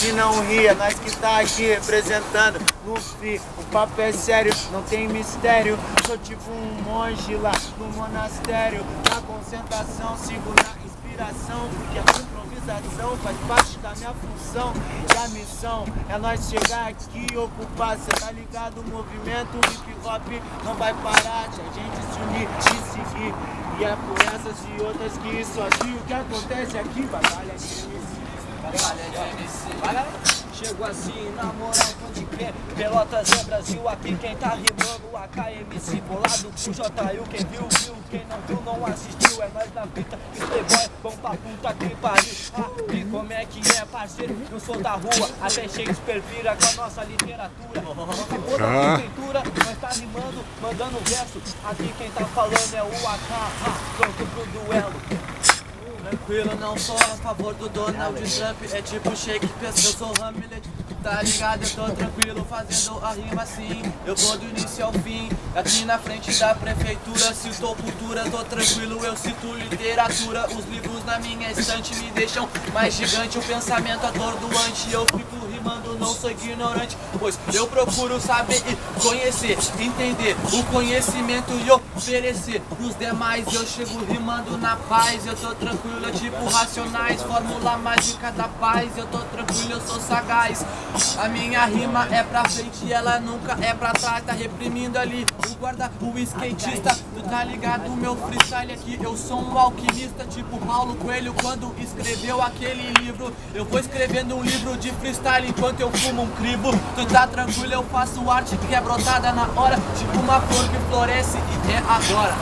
MC não ria, nós que tá aqui representando FI. O papo é sério, não tem mistério. Sou tipo um monge lá no monastério. Na concentração, sigo na inspiração, porque a improvisação faz parte da minha função. E a missão é nós chegar aqui e ocupar. Cê tá ligado? O movimento hip hop não vai parar. De a gente se unir e seguir. E é por essas e outras que isso aqui, o que acontece aqui, batalha de MC. Batalha de MC. Chego assim, na moral, pode crer Pelotas é Brasil, aqui quem tá rimando AKMC bolado com JU Quem viu, viu, quem não viu, não assistiu. É nós da fita, playboy, bom pra puta que pariu. Ah, E como é que é, parceiro? Eu sou da rua, até Shakespeare vira com a nossa literatura. Se for da prefeitura, nós tá rimando, mandando verso. Aqui quem tá falando é o AK, ah, pronto pro duelo Tranquilo, não sou a favor do Donald Trump É tipo Shakespeare, eu sou Hamlet Tá ligado, eu tô tranquilo fazendo a rima assim. Eu vou do início ao fim. Aqui na frente da prefeitura Cito cultura, tô tranquilo, eu cito literatura. Os livros na minha estante me deixam mais gigante. O pensamento atordoante, eu fico rimando, não sou ignorante Pois eu procuro saber e conhecer Entender o conhecimento e oferecer. Pros demais eu chego rimando na paz. Eu tô tranquilo, é tipo racionais. Fórmula mágica da paz. Eu tô tranquilo, eu sou sagaz A minha rima é pra frente ela nunca é pra trás. Tá reprimindo ali o guarda, o skatista. Tu tá ligado, meu freestyle aqui? Eu sou um alquimista tipo Paulo Coelho Quando escreveu aquele livro. Eu vou escrevendo um livro de freestyle enquanto eu fumo um crivo. Tu tá tranquilo, eu faço arte que é brotada na hora. Tipo uma flor que floresce e é agora